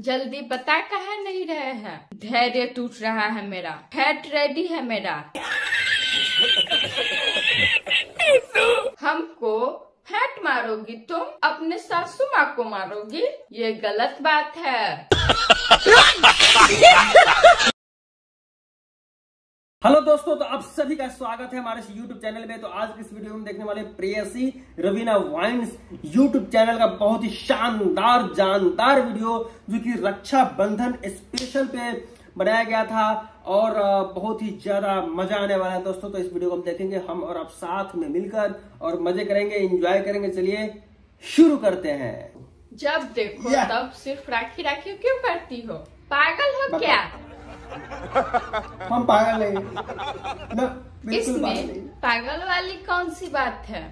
जल्दी बता कहा नहीं रहे हैं। धैर्य टूट रहा है मेरा। फैट रेडी है मेरा। हमको फैट मारोगी, तुम अपने सासू माँ को मारोगी। ये गलत बात है। हेलो दोस्तों तो आप सभी का स्वागत है हमारे YouTube चैनल में। तो आज की इस वीडियो में देखने वाले Preyasi Raveena Vines YouTube channel का बहुत ही शानदार जानदार वीडियो जो कि रक्षा बंधन स्पेशल पे बनाया गया था और बहुत ही ज़्यादा मज़ा आने वाला है दोस्तों। तो इस वीडियो को हम देखेंगे हम और आप साथ में मिलकर और मज़े करेंगे इंजॉय करेंगे। चलिए शुरू करते हैं। जब देखो तब सिर्फ़ राखी राखी क्यों करती हो? पागल हो क्या? हम पागल नहीं ना इसमें पागल वाली कौन सी बात है?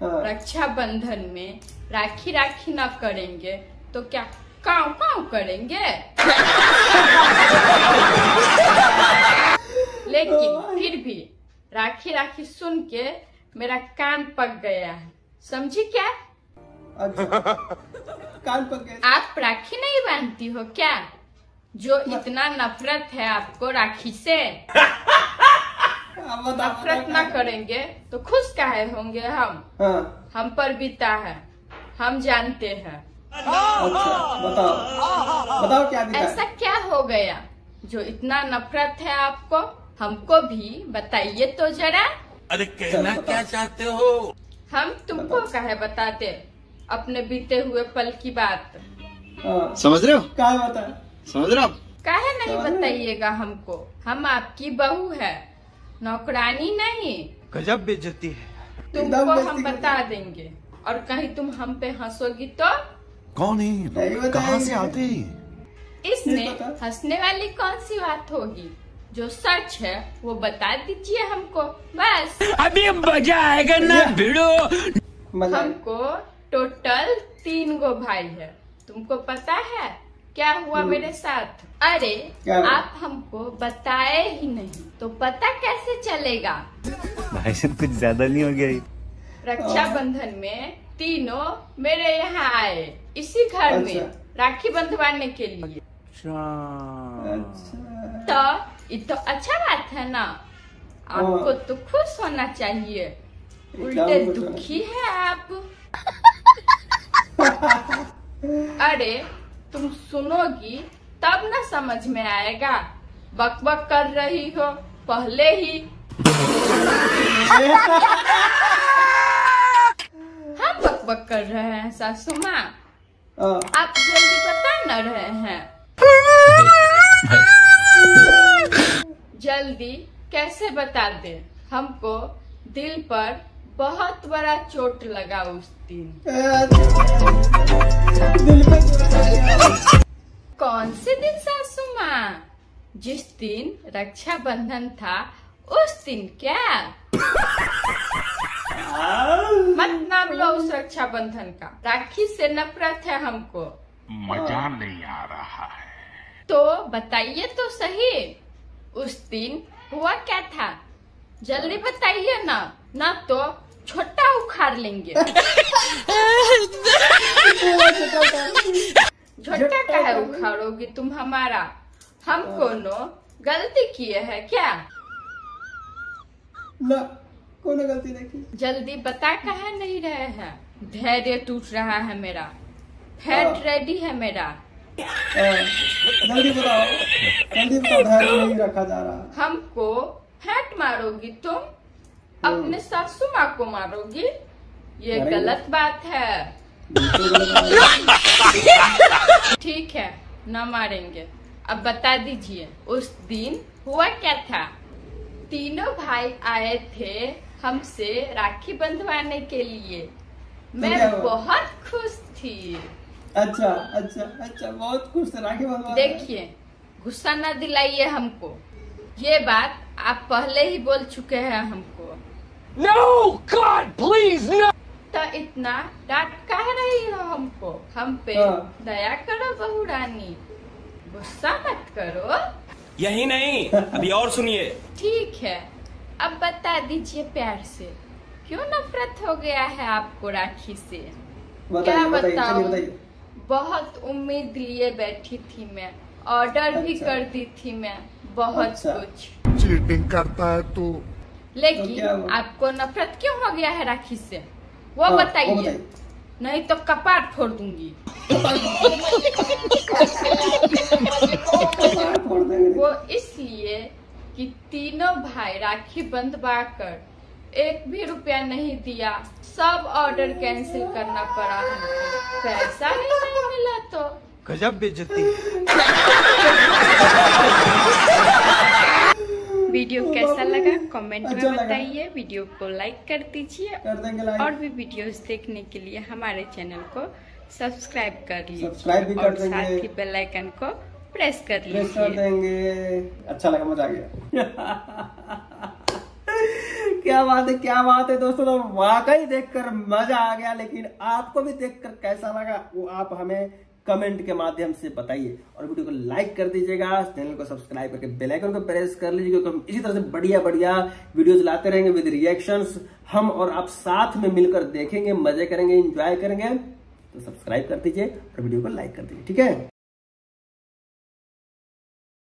हाँ। रक्षाबंधन में राखी राखी ना करेंगे तो क्या काव काव करेंगे? लेकिन फिर भी राखी राखी सुन के मेरा कान पक गया है। समझी क्या? अच्छा। कान पक गया। आप राखी नहीं बांधती हो क्या? जो इतना नफरत है आपको राखी से? नफरत ना करेंगे तो खुश काहे होंगे हम? हाँ। हम पर बीता है हम जानते हैं। अच्छा बताओ। बताओ क्या ऐसा क्या हो गया? जो इतना नफरत है आपको हमको भी बताइए तो जरा। अरे कहना क्या चाहते हो? हम तुमको काहे बताते? अपने बीते हुए पल की बात। हाँ, समझ रहे हो? क्या बता समझ रहे हो काहे नहीं बताइएगा हमको? हम आपकी बहू है। नौकरानी नहीं। गजब बेइज्जती है। तुमको हम बता देंगे। और कहीं तुम हम पे हंसोगी तो? कौन है नहीं कहाँ से आते हैं पता। हंसने वाली कौन सी बात होगी? जो सच है वो बता दीजिए हमको। बस। अभी मज़ा आएगा ना भिड़ो। हमको टोटल तीन गो भाई है। तुमको पता है? क्या हुआ मेरे साथ? अरे आप हमको बताए ही नहीं तो पता कैसे चलेगा? भाई साहब कुछ ज़्यादा नहीं हो गया ये? रक्षाबंधन में तीनों मेरे यहाँ आए इसी घर अच्छा। में अच्छा। राखी बंधवाने के लिए। अच्छा। तो ये तो अच्छा बात है ना। आपको तो खुश होना चाहिए। उल्टे दुखी है आप। अरे तुम सुनोगी तब ना समझ में आएगा। बक बक कर रही हो पहले ही। हम बक बक कर रहे हैं सासू माँ आप जल्दी बता न रहे हैं। जल्दी कैसे बता दे? हमको दिल पर बहुत बड़ा चोट लगा उस दिन। कौन से दिन सासू माँ? जिस दिन रक्षाबंधन था उस दिन क्या? मत नाम लो उस रक्षाबंधन का। राखी से नफरत है हमको। मज़ा नहीं आ रहा है। तो बताइए तो सही उस दिन हुआ क्या था? जल्दी बताइए ना। ना तो छोटा उखाड़ लेंगे। छोटा का है उखाड़ोगी तुम हमारा। हम कोनो गलती किए है क्या? ना कौन गलती देखी जल्दी बता कहा नहीं रहे हैं। धैर्य टूट रहा है मेरा। फैट रेडी है मेरा। हाँ, जल्दी बताओ। जल्दी बताओ धैर्य नहीं रखा जा रहा। हमको फैट मारोगी तुम? अपने सासू माँ को मारोगी? ये गलत बात है। ठीक है न मारेंगे। अब बता दीजिए उस दिन हुआ क्या था? तीनों भाई आए थे हमसे राखी बंधवाने के लिए। मैं बहुत खुश थी। अच्छा अच्छा अच्छा बहुत खुश थे राखी बंधवा देखिए गुस्सा न दिलाइए हमको। ये बात आप पहले ही बोल चुके हैं हमको। नो गॉड प्लीज़ नो तो इतना डांट कह रही हो हमको? हम पे हाँ। दया करो बहू रानी गुस्सा मत करो। यही नहीं अभी और सुनिए। ठीक है अब बता दीजिए प्यार से। क्यों नफरत हो गया है आपको राखी से? क्या बताइए बताऊँ? बहुत उम्मीद लिए बैठी थी मैं। ऑर्डर अच्छा। भी। कर दी थी मैं बहुत अच्छा। कुछ। चीटिंग करता है तू तो। लेकिन हुआ? आपको नफरत क्यों हो गया है राखी से? वो हाँ, बताइए। बताइए। नहीं तो कपाट फोड़ दूँगी। वो इसलिए कि तीनों भाई राखी बंधवा कर एक भी रुपया नहीं दिया सब ऑर्डर कैंसिल करना पड़ा। हमको पैसा ही नहीं मिला तो। गजब बेइज्जती। वीडियो कैसा लगा? कमेंट अच्छा में बताइए। वीडियो को लाइक कर दीजिए कर और भी वीडियोस देखने के लिए हमारे चैनल को सब्सक्राइब कर लीजिए। सब्सक्राइब भी कर और देंगे। साथ ही बेल आइकन को प्रेस कर प्रेस कर लीजिए। देंगे। अच्छा लगा मज़ा आ गया। क्या बात है क्या बात है दोस्तों। तो वाकई देखकर मज़ा आ गया लेकिन आपको भी देखकर कैसा लगा वो आप हमें कमेंट के माध्यम से बताइए और वीडियो को लाइक कर दीजिएगा। चैनल को सब्सक्राइब करके बेल आइकन को प्रेस कर लीजिए क्योंकि हम इसी तरह से बढ़िया बढ़िया वीडियोज़ लाते रहेंगे विद रिएक्शंस हम और आप साथ में मिलकर देखेंगे, मज़े करेंगे इंजॉय करेंगे। तो सब्सक्राइब कर दीजिए और वीडियो को लाइक कर दीजिए, ठीक है?